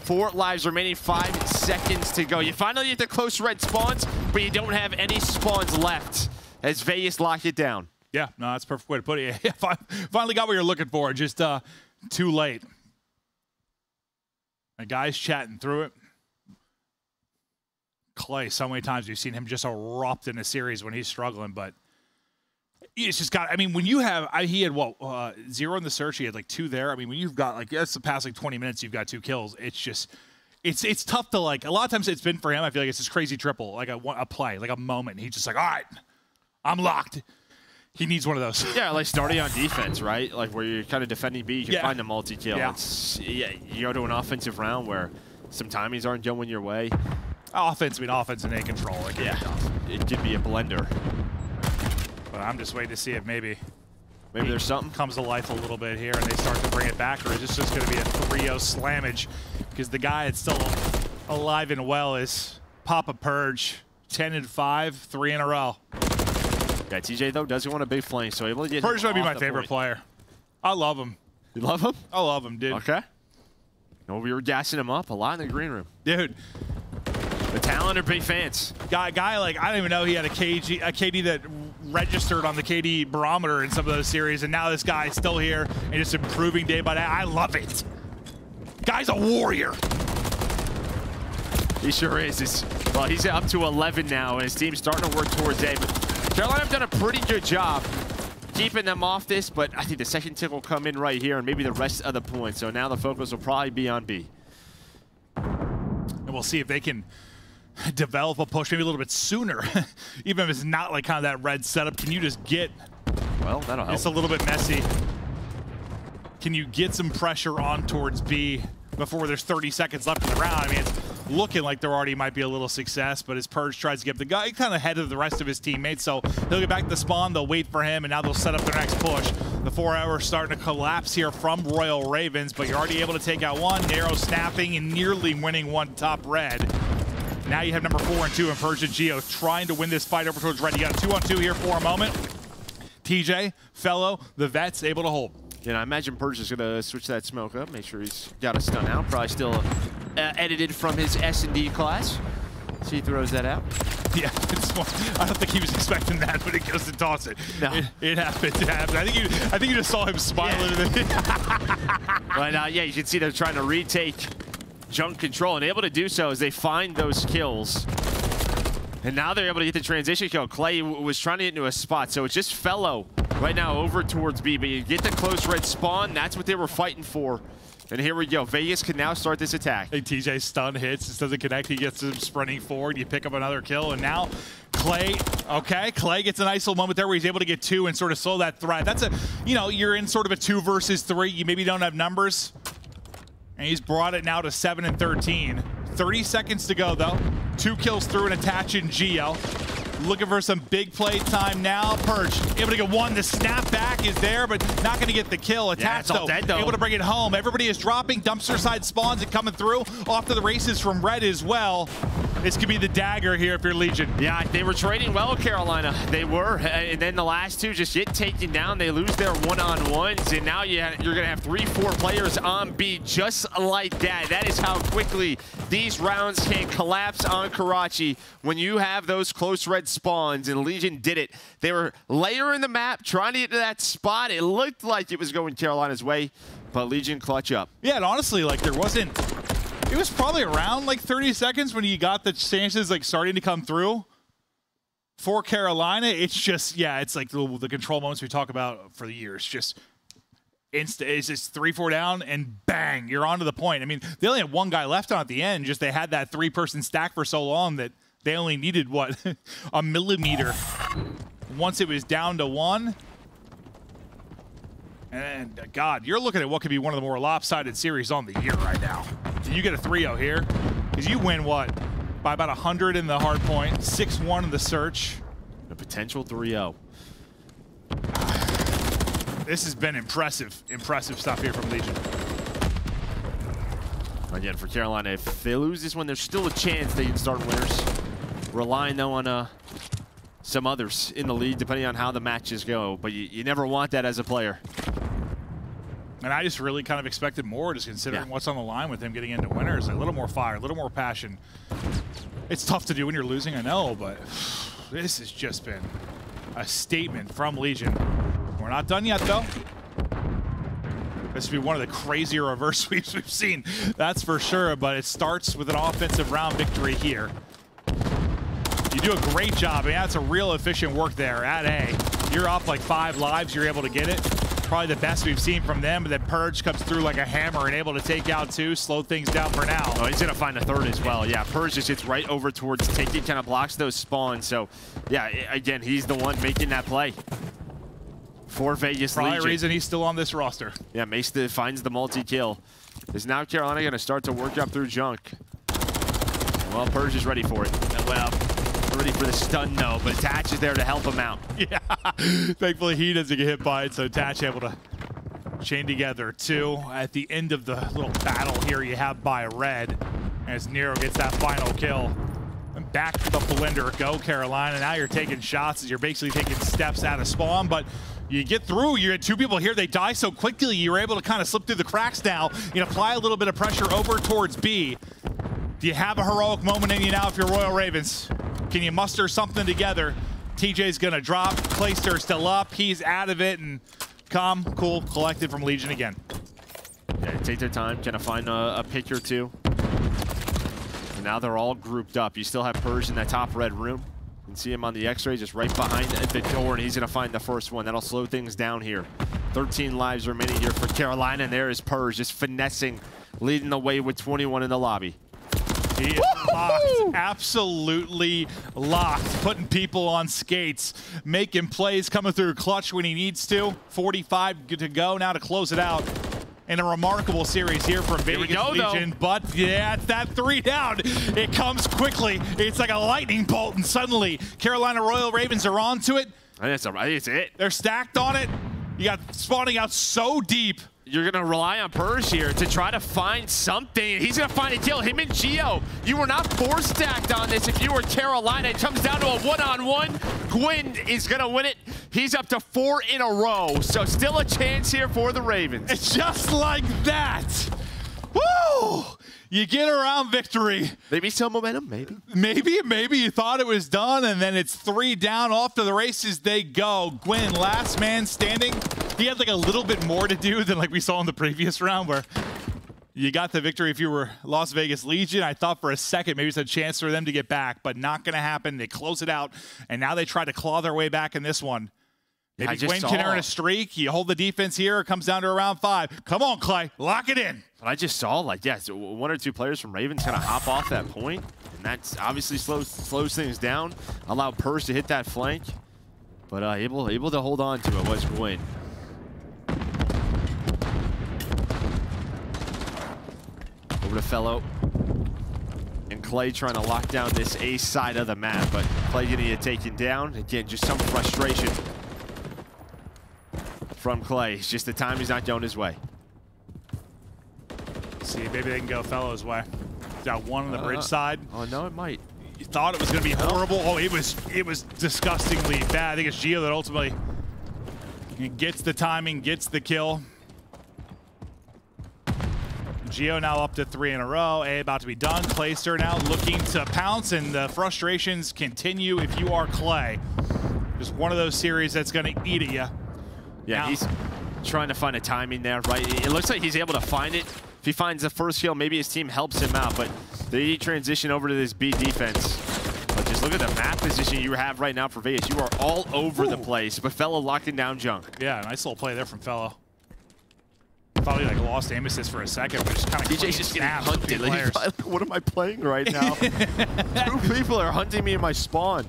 Four lives remaining, five seconds to go. You finally get the close red spawns, but you don't have any spawns left as Vegas lock it down. Yeah, no, that's perfect way to put it. Yeah, fi- finally got what you're looking for. Just uh, too late. A guy's chatting through it. Clay, so many times we've seen him just erupt in a series when he's struggling, but it's just got. I mean, when you have, I, he had what uh, zero in the search, he had like two there. I mean, when you've got like that's the past like 20 minutes, you've got two kills. It's just, it's it's tough to like. A lot of times it's been for him. I feel like it's this crazy triple, like a a play, like a moment. He's just like, all right, I'm locked. He needs one of those. Yeah, like starting on defense, right? Like where you're kind of defending B, you can Yeah. find a multi-kill. Yeah. It's- yeah, you go to an offensive round where some timings aren't going your way. offense, I mean offense and A control. Like, Yeah, it could be a blender. But I'm just waiting to see if maybe Maybe there's something. comes to life a little bit here and they start to bring it back, or is this just going to be a 3-0 slammage? Because the guy that's still alive and well is Papa Purj, 10 and 5, three in a row. Yeah, TJ though doesn't want a big flame, so able to get Purj might be my favorite point. player. I love him. You love him? I love him, dude. Okay. No, we were gassing him up a lot in the green room. Dude, The talent are big fans. guy, guy like I don't even know he had a KG, a KD that registered on the KD barometer in some of those series, and now this guy's still here and just improving day by day. I love it. Guy's a warrior. He sure is. It's, well, he's up to 11 now, and his team's starting to work towards A. But Carolina have done a pretty good job keeping them off this, but I think the second tick will come in right here, and maybe the rest of the points. So now the focus will probably be on B. and we'll see if they can develop a push maybe a little bit sooner. Even if it's not like kind of that red setup, can you just get Well, that'll help. it's a little bit messy? Can you get some pressure on towards B before there's 30 seconds left in the round? I mean, it's looking like there already might be a little success, but as Purj tries to get the guy kind of ahead of the rest of his teammates, so he'll get back to the spawn, they'll wait for him, and now they'll set up their next push. The four hours starting to collapse here from Royal Ravens, but you're already able to take out one, Nero snapping and nearly winning one top red. Now you have number four and two in Persia Gio trying to win this fight over towards red. You got a two on two here for a moment. TJ, Fellow, the vets able to hold. Yeah, I imagine Purj is going to switch that smoke up, make sure he's got a stun out. Probably still uh, edited from his S&D class. So he throws that out. Yeah, I don't think he was expecting that, but he goes to toss it. No. It, it happens. It happens. I think you, I think you just saw him smiling. But uh, yeah, you can see they're trying to retake junk control and able to do so as they find those kills. And now they're able to get the transition kill. Clay was trying to get into a spot, so it's just Fellow right now over towards B. But you get the close red spawn, that's what they were fighting for. And here we go. Vegas can now start this attack. Hey, TJ stun hits, just doesn't connect. He gets him sprinting forward. You pick up another kill, and now Clay. Okay, Clay gets a nice little moment there where he's able to get two and sort of slow that threat. That's a, you know, you're in sort of a two versus three. You maybe don't have numbers, and he's brought it now to seven and 13. 30 seconds to go though. Two kills through an Attach in Gio. Looking for some big play time now. Purj able to get one. The snap back is there, but not going to get the kill. Attached, all though, dead, though. able to bring it home. Everybody is dropping. Dumpster side spawns and coming through. Off to the races from Red as well. This could be the dagger here if you're Legion. Yeah, they were trading well, Carolina. They were. Uh, and then the last two just get taken down. They lose their one-on-ones. And now you you're going to have three, four players on B just like that. That is how quickly these rounds can collapse on Karachi when you have those close red spawns. And Legion did it. They were layering the map, trying to get to that spot. It looked like it was going Carolina's way, but Legion clutch up. Yeah, and honestly, like there wasn't. It was probably around like 30 seconds when you got the chances like starting to come through. For Carolina, it's just yeah, it's like the, the control moments we talk about for the years. Just insta, it's just three, four down, and bang, you're onto the point. I mean, they only had one guy left on at the end. Just they had that three-person stack for so long that they only needed what a millimeter. Once it was down to one, and uh, God, you're looking at what could be one of the more lopsided series on the year right now. You get a 3-0 here, because you win what? By about 100 in the hard point, 6-1 in the search. A potential oh. 3-0. This has been impressive, impressive stuff here from Legion. Again, for Carolina, if they lose this one, there's still a chance they can start winners. Relying, though, on uh, some others in the league, depending on how the matches go. But you, you never want that as a player. And I just really kind of expected more, just considering Yeah. what's on the line with him getting into winners. A little more fire, a little more passion. It's tough to do when you're losing, I know, but this has just been a statement from Legion. We're not done yet, though. This would be one of the crazier reverse sweeps we've seen, that's for sure. But it starts with an offensive round victory here. You do a great job. I mean, that's a real efficient work there at A. You're off like five lives. You're able to get it. Probably the best we've seen from them. But then Purj comes through like a hammer and able to take out two, slow things down for now. Oh, he's gonna find a third as well. Yeah, Purj just hits right over towards taking, kind of blocks those spawns. So, yeah, again, he's the one making that play for Vegas Probably a Legion. reason he's still on this roster. Yeah, makes the finds the multi-kill. Is now Carolina gonna start to work up through junk? Well, Purj is ready for it. Well, for the stun though, but Tatch is there to help him out. Yeah. Thankfully, he doesn't get hit by it, so Tatch able to chain together two. At the end of the little battle here, you have by Red as Nero gets that final kill. And back to the blender. Go, Carolina. Now you're taking shots as you're basically taking steps out of spawn, but you get through. You had two people here. They die so quickly. You're able to kind of slip through the cracks now. You apply a little bit of pressure over towards B. Do you have a heroic moment in you now if you're Royal Ravens? Can you muster something together? TJ's gonna drop. Clayster's still up. He's out of it and calm, cool, collected from Legion again. Yeah, take their time, to find a, a pick or two. And now they're all grouped up. You still have Purj in that top red room. You can see him on the x-ray just right behind the door, and he's going to find the first one. That'll slow things down here. 13 lives remaining here for Carolina, and there is Purj just finessing, leading the way with 21 in the lobby. He is locked, absolutely locked, putting people on skates, making plays, coming through clutch when he needs to. 45 to go now to close it out. And a remarkable series here from we Vegas go, though. Legion. But yeah, it's that three down. It comes quickly. It's like a lightning bolt, and suddenly Carolina Royal Ravens are onto it. I think, that's a, I think it's it. They're stacked on it. You got spawning out so deep. You're going to rely on Purj here to try to find something. He's going to find a kill. Him and Gio, you were not four stacked on this if you were Carolina. It comes down to a one-on-one. Gwinn is going to win it. He's up to four in a row. So still a chance here for the Ravens. It's just like that. Woo! You get around victory. Maybe some momentum, maybe. Maybe, maybe you thought it was done, and then it's three down. Off to the races they go. Gwinn, last man standing. He had like a little bit more to do than like we saw in the previous round, where you got the victory if you were Las Vegas Legion. I thought for a second maybe it's a chance for them to get back, but not going to happen. They close it out, and now they try to claw their way back in this one. Maybe just Gwinn can earn a streak. You hold the defense here. It comes down to around five. Come on, Clay. Lock it in. But I just saw, like, yes, one or two players from Ravens kind of hop off that point, and that obviously slows slows things down. Allowed Purj to hit that flank, but uh, able able to hold on to it was Gwinn. Over to Fellow. And Clay trying to lock down this A side of the map, but Clay getting it taken down. Again, just some frustration from Clay. It's just the time he's not going his way. See, maybe they can go Fellow's way. Got one on the bridge Uh, side. Oh, no, it might. You thought it was going to be horrible. Oh, it was it was disgustingly bad. I think it's Gio that ultimately gets the timing, gets the kill. Gio now up to three in a row. A about to be done. Clayster now looking to pounce, and the frustrations continue if you are Clay. Just one of those series that's going to eat at you. Yeah, he's trying to find a timing there, right? It looks like he's able to find it. If he finds the first kill, maybe his team helps him out, but they transition over to this B defense. But just look at the map position you have right now for Vegas. You are all over the place, but fellow locking down junk. Yeah, nice little play there from Fellow. Probably like lost aim assist for a second, but just kind of DJ's just getting hunted. Like, what am I playing right now? Two people are hunting me in my spawn.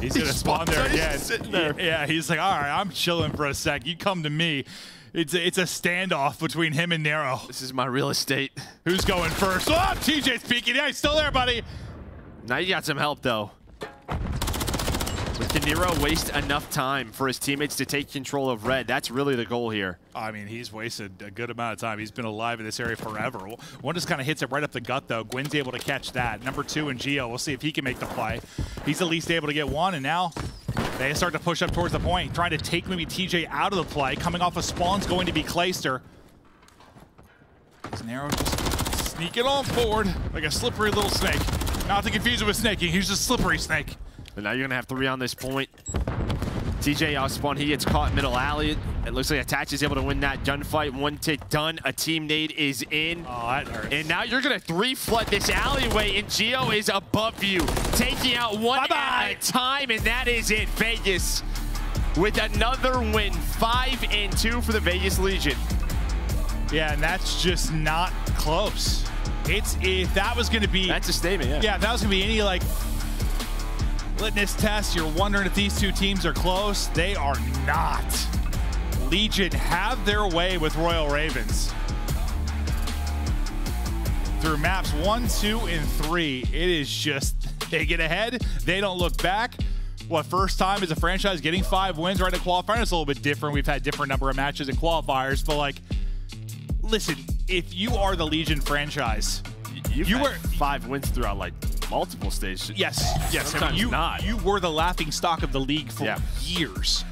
He's gonna He spawn there spawns- he's again. sitting there. Yeah, he's like, all right, I'm chilling for a sec. You come to me. It's a, it's a standoff between him and Nero. This is my real estate. Who's going first? Oh, TJ's peeking. Yeah, he's still there, buddy. Now you got some help, though. Can Nero waste enough time for his teammates to take control of red? That's really the goal here. I mean, he's wasted a good amount of time. He's been alive in this area forever. One just kind of hits it right up the gut, though. Gwinn's able to catch that. Number two in Gio. We'll see if he can make the play. He's at least able to get one, and now they start to push up towards the point, trying to take maybe TJ out of the play. Coming off of spawn's going to be Clayster. Nero just sneaking on forward like a slippery little snake. Not to confuse it with snaking. He's just a slippery snake. And now you're going to have three on this point. TJ out spawn. He gets caught middle alley. It looks like Attach is able to win that gunfight. One tick done. A team nade is in. Oh, that hurts. And now you're going to three flood this alleyway, and Gio is above you, taking out one Bye-bye. at a time, and that is it. Vegas with another win, five and two for the Vegas Legion. Yeah, and that's just not close. It's if that was going to be That's a statement, yeah. yeah, if that was going to be any like litmus test, you're wondering if these two teams are close. They are not. Legion have their way with Royal Ravens. Through maps one, two, and three, it is just they get ahead, they don't look back. What first time as a franchise getting five wins right at qualifying? It's a little bit different. We've had different number of matches in qualifiers, but like, listen, if you are the Legion franchise, You've You had were- five wins throughout like multiple stages. Yes, yes. I mean, you, not. you were the laughing stock of the league for Yeah. years.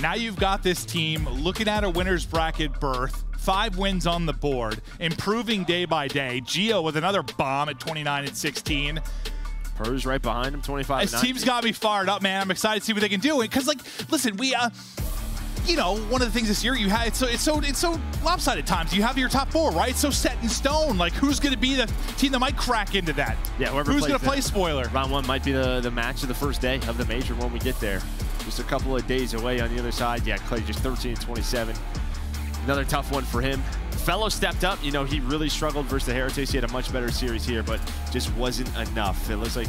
Now you've got this team looking at a winner's bracket berth, five wins on the board, improving day by day. Gio with another bomb at 29 and 16. Purr's right behind him, 25 This team's got me fired up, man. I'm excited to see what they can do. Because, like, listen, we, uh, you know, one of the things this year you had it's so it's so it's so lopsided times. You have your top four, right? It's so set in stone. Like, who's going to be the team that might crack into that? Yeah, whoever who's going to play spoiler? Round one might be the, the match of the first day of the major when we get there. Just a couple of days away on the other side. Yeah, Clay just 13 and 27. Another tough one for him. Fellow stepped up. You know, he really struggled versus the Heretics. He had a much better series here, but just wasn't enough. It looks like